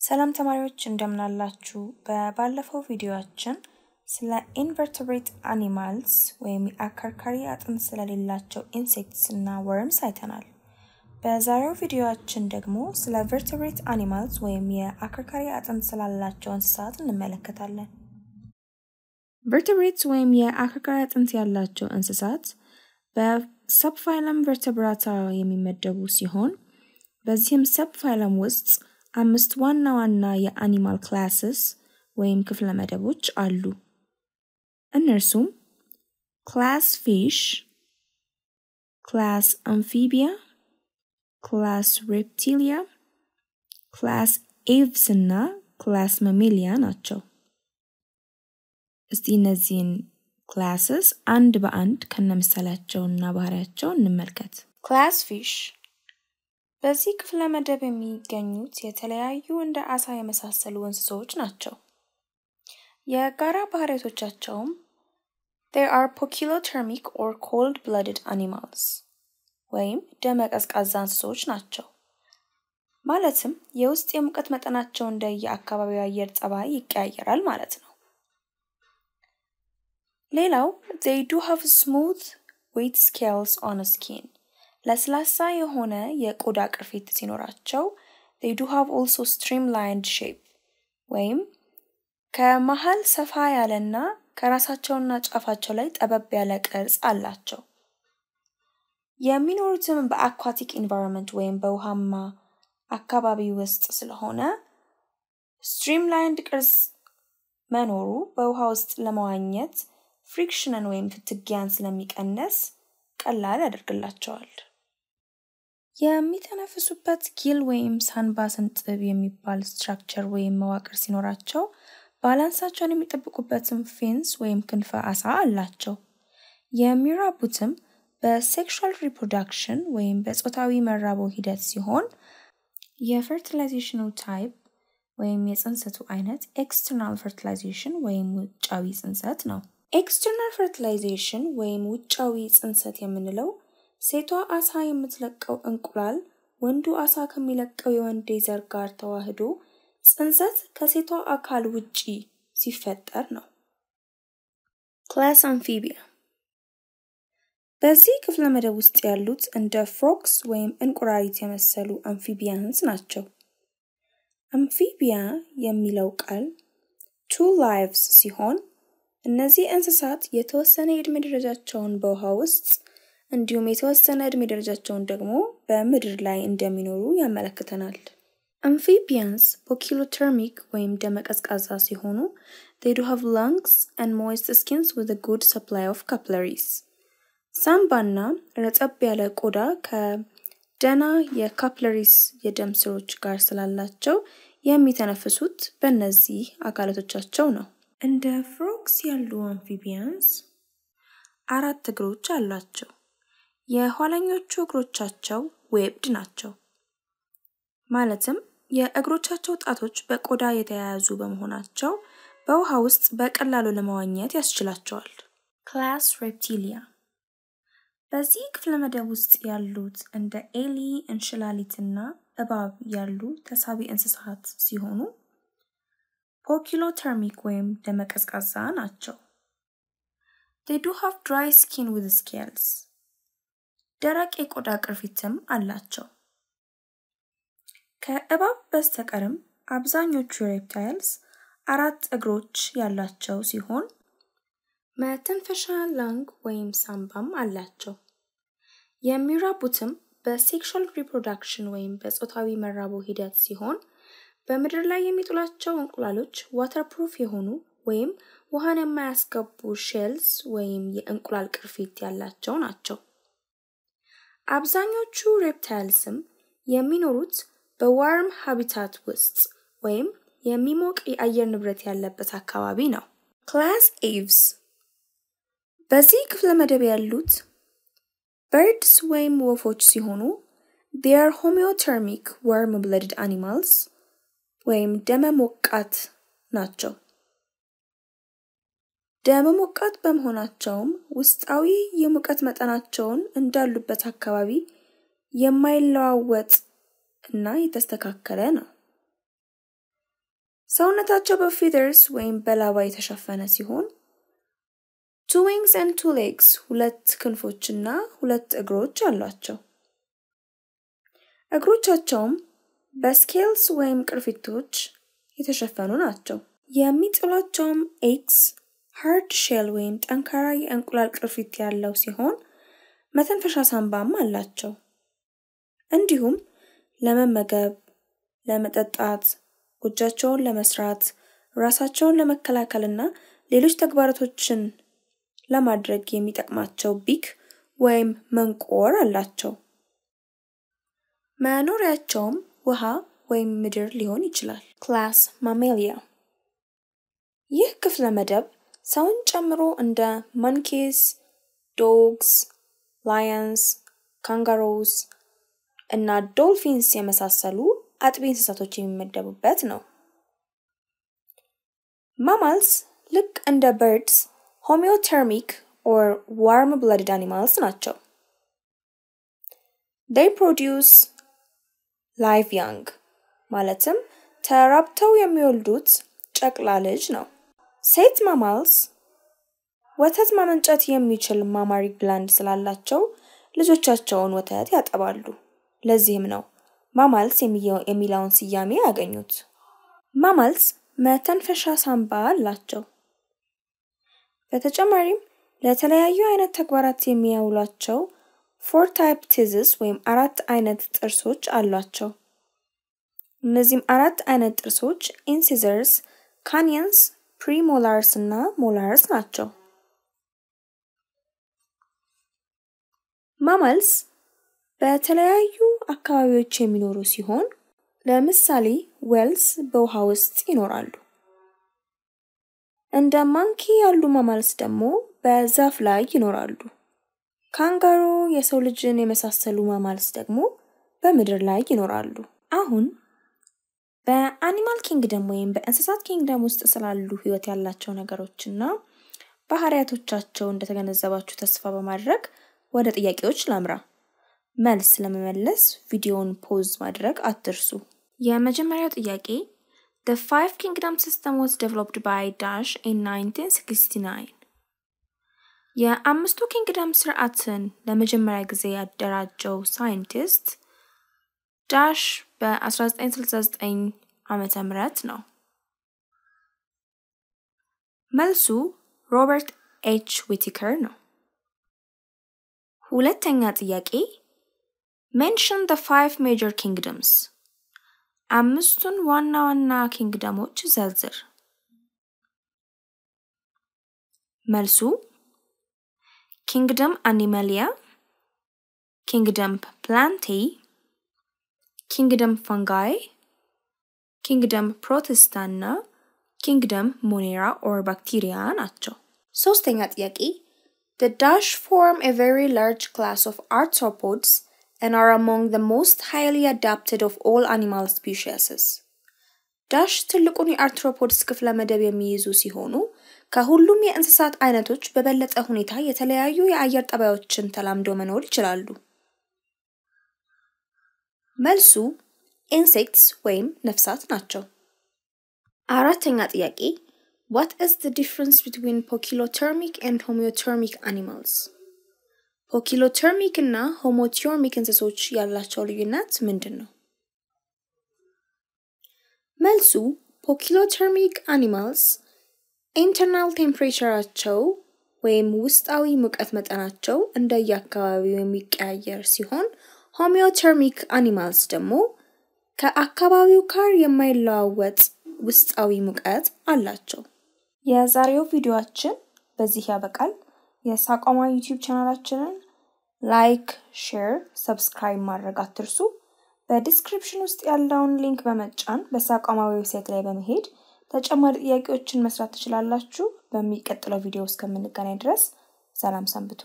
ሰላም ተማሪዎች እንደምን አላችሁ? በባለፈው ቪዲዮአችን ስለ invertebrate animals ወይም የአከርካሪ አጥንት ስለሌላቸው insects እና worms አይተናል። በዛሬው ቪዲዮአችን ደግሞ ስለ vertebrate animals ወይም የአከርካሪ አጥንት ስላላቸው እንስሳት እንመለከታለን። vertebrates ወይም የአከርካሪ አጥንት ያላቸው እንስሳት በ subphylum vertebrata የሚመደቡ ሲሆን በዚህም subphylum ውስጥ አምስት ዋና ዋና የ animal classes ወይም ክፍለ መደቦች አሉ። እነርሱም class fish፣ class amphibia፣ class reptilia፣ class aves እና class mammalia ናቸው። እስቲ እነዚህን classes አንድ በአንድ ከነምሳሌያቸውና ባህሪያቸው እንመልከት። class fish በዚህ ክፍለ መደብ የሚገኙት የተለያዩ እንደ አሳ የመሳሰሉ እንስሳዎች ናቸው። የጋራ ባህሪያቶቻቸውም they are poikilothermic or cold-blooded animals ወይም ደመ ቀዝቃዛ እንስሳዎች ናቸው። ማለትም የውስጥ የሙቀት መጠናቸው እንደ የአካባቢው አየር ጸባይ ይቀያየራል ማለት ነው። ሌላው they do have smooth wet scales on skin ለስላሳ የሆነ የቆዳ ቅርፊት ሲኖራቸው they do have also streamlined shape ወይም ከመሃል ሰፋ ያለና ከራሳቸውና ጫፋቸው ላይ ጠበብ ያለ ቅርጽ አላቸው። የሚኖሩትም በ aquatic environment ወይም በውሃማ አካባቢ ውስጥ ስለሆነ streamlined ቅርጽ መኖሩ በውሃ ውስጥ ለመዋኘት friction ን ወይም ፍትጊያን ስለሚቀንስ ቀላል ያደርግላቸዋል። የሚተነፍሱበት gill ወይም ሳንባ ስንጥብ የሚባል structure ወይም መዋቅር ሲኖራቸው balance አቸውን የሚጠብቁበትም fins ወይም ክንፈ አሳ አላቸው። የሚራቡትም በ sexual reproduction ወይም በጾታዊ መራቦ ሂደት ሲሆን የ fertilization ኡ type ወይም የጽንሰቱ አይነት external fertilization ወይም ውጫዊ ጽንሰት ነው። external fertilization ወይም ውጫዊ ጽንሰት የምንለው ሴቷ አሳ የምትለቀው እንቁላል ወንዱ አሳ ከሚለቀው የወንዴ ዘር ጋር ተዋህዶ ጽንሰት ከሴቷ አካል ውጪ ሲፈጠር ነው። class amphibia በዚህ ክፍለ መደብ ውስጥ ያሉት እንደ frogs ወይም እንቁራሪት የመሰሉ amphibians ናቸው። amphibia የሚለው ቃል two lives ሲሆን እነዚህ እንስሳት የተወሰነ የዕድሜ ደረጃቸውን በውሃ ውስጥ እንዲሁም የተወሰነ ዕድሜ ደረጃቸውን ደግሞ በምድር ላይ እንደሚኖሩ ያመለክተናል። amphibians poikilothermic ወይም ደመ ቀዝቃዛ ሲሆኑ they do have lungs and moist skins with a good supply of ሳምባና ረጠብ ያለ ቆዳ ከደና የ capillaries የደም ስሮች ጋር ስላላቸው የሚተነፍሱት በእነዚህ አካላቶቻቸው ነው። እንደ frogs ያሉ amphibians አራት እግሮች አሏቸው። የኋለኞቹ እግሮቻቸው webbed ናቸው። ማለትም የእግሮቻቸው ጣቶች በቆዳ የተያያዙ በመሆናቸው በውሃ ውስጥ በቀላሉ ለመዋኘት ያስችላቸዋል። class reptilia በዚህ ክፍለ መደብ ውስጥ ያሉት እንደ ኤሊ፣ እንሽላሊትና እባብ ያሉ ተሳቢ እንስሳት ሲሆኑ poikilothermic ወይም ደመቀዝቃዛ ናቸው። they do have dry skin with scales ደረቅ የቆዳ ቅርፊትም አላቸው። ከእባብ በስተቀርም አብዛኞቹ reptiles አራት እግሮች ያላቸው ሲሆን መተንፈሻ lung ወይም ሳምባም አላቸው። የሚራቡትም በ sexual reproduction ወይም በጾታዊ መራቦ ሂደት ሲሆን በምድር ላይ የሚጥሏቸው እንቁላሎች waterproof የሆኑ ወይም ውሃን የማያስገቡ shells ወይም የእንቁላል ቅርፊት ያላቸው ናቸው። አብዛኞቹ reptiles ም የሚኖሩት በ warm habitat ውስጥ ወይም የሚሞቅ የአየር ንብረት ያለበት አካባቢ ነው። class aves በዚህ ክፍለ መደብ ያሉት birds ወይም ወፎች ሲሆኑ are homeothermic warm blooded animals ወይም ደመ ሞቃት ናቸው። ደመ ሞቃት በመሆናቸውም ውስጣዊ የሙቀት መጠናቸውን እንዳሉበት አካባቢ የማይለዋወጥ እና የተስተካከለ ነው። ሰውነታቸው በ feathers ወይም በላባ የተሸፈነ ሲሆን two wings and two legs ሁለት ክንፎችና ሁለት እግሮች አሏቸው። እግሮቻቸውም በ scales ወይም ቅርፊቶች የተሸፈኑ ናቸው። የሚጥሏቸውም eggs hard shell ወይም ጠንካራ የእንቁላል ቅርፊት ያለው ሲሆን መተንፈሻ ሳንባም አላቸው። እንዲሁም ለመመገብ፣ ለመጠጣት፣ ጎጇቸውን ለመስራት፣ ራሳቸውን ለመከላከልና ሌሎች ተግባራቶችን ለማድረግ የሚጠቅማቸው beak ወይም መንቆር አላቸው። መኖሪያቸውም ውሃ ወይም ምድር ሊሆን ይችላል። Class Mammalia ይህ ክፍለ መደብ ሰውን ጨምሮ እንደ monkeys፣ dogs፣ lions፣ kangaroos እና dolphins የመሳሰሉ አጥቢ እንስሳቶች የሚመደቡበት ነው። mammals ልክ እንደ birds homeothermic or warm blooded animals ናቸው። They produce live young ማለትም ተራብተው የሚወልዱት ጨቅላ ልጅ ነው። ሴት mammals ወተት ማመንጨት የሚችል mammary gland ስላላቸው ልጆቻቸውን ወተት ያጠባሉ። ለዚህም ነው mammals የሚለውን ስያሜ ያገኙት። mammals መተንፈሻ ሳንባ አላቸው። በተጨማሪም ለተለያዩ አይነት ተግባራት የሚያውሏቸው four type teeths ወይም አራት አይነት ጥርሶች አሏቸው። እነዚህም አራት አይነት ጥርሶች incisors፣ canines፣ premolars እና molars ናቸው። mammals በተለያዩ አካባቢዎች የሚኖሩ ሲሆን ለምሳሌ whales በውሃ ውስጥ ይኖራሉ። እንደ monkey ያሉ mammals ደግሞ በዛፍ ላይ ይኖራሉ። ካንጋሮ፣ የሰው ልጅን የመሳሰሉ mammals ደግሞ በምድር ላይ ይኖራሉ። አሁን በ animal kingdom ወይም በእንስሳት kingdom ውስጥ ስላሉ ህይወት ያላቸው ነገሮችና ባህሪያቶቻቸው እንደተገነዘባችሁ ተስፋ በማድረግ ወደ ጥያቄዎች ላምራ። መልስ ለመመለስ ቪዲዮውን pause ማድረግ አትርሱ። የመጀመሪያው ጥያቄ The Five Kingdom System was developed by Dash in 1969. የአምስቱ kingdom ስርዓትን ለመጀመሪያ ጊዜ ያደራጀው ሳይንቲስት Dash በ1969 ዓመተ ምህረት ነው። መልሱ ሮበርት ኤች ዊቲከር ነው። ሁለተኛ ጥያቄ Mention the five major kingdoms አምስቱን ዋና ዋና kingdom ኦች ዘርዝር። መልሱ Kingdom Animalia፣ Kingdom Plantae፣ Kingdom Fungi፣ Kingdom Protista እና Kingdom Monera or Bacteria ናቸው። ሶስተኛ ጥያቄ The Dash form a very large class of arthropods and are among the most highly adapted of all animal species. Dash ትልቁን የ arthropods ክፍለ መደብ የሚይዙ ሲሆኑ ከሁሉም የእንስሳት አይነቶች በበለጠ ሁኔታ የተለያዩ የአየር ጠባዮችን ተላምደው መኖር ይችላሉ። መልሱ insects ወይም ነፍሳት ናቸው። አራተኛ ጥያቄ What is the difference between poikilothermic and homeothermic animals? poikilothermic እና homeothermic እንስሶች ያላቸው ልዩነት ምንድን ነው? መልሱ poikilothermic animals internal temperature ኣቸው ወይም ውስጣዊ ሙቀት መጠናቸው እንደየአካባቢው የሚቀያየር ሲሆን homeothermic animals ደግሞ ከአካባቢው ጋር የማይለዋወጥ ውስጣዊ ሙቀት አላቸው። የዛሬው ቪዲዮአችን በዚህ ያበቃል። የሳቋማ ዩቲዩብ ቻናላችንን like፣ share፣ subscribe ማድረግ አትርሱ። በ description ውስጥ ያለውን link በመጫን በሳቋማ website ላይ በመሄድ ተጨማሪ ጥያቄዎችን መስራት ትችላላችሁ። በሚቀጥለው ቪዲዮ እስከምንገናኝ ድረስ ሰላም ሰንብቱ።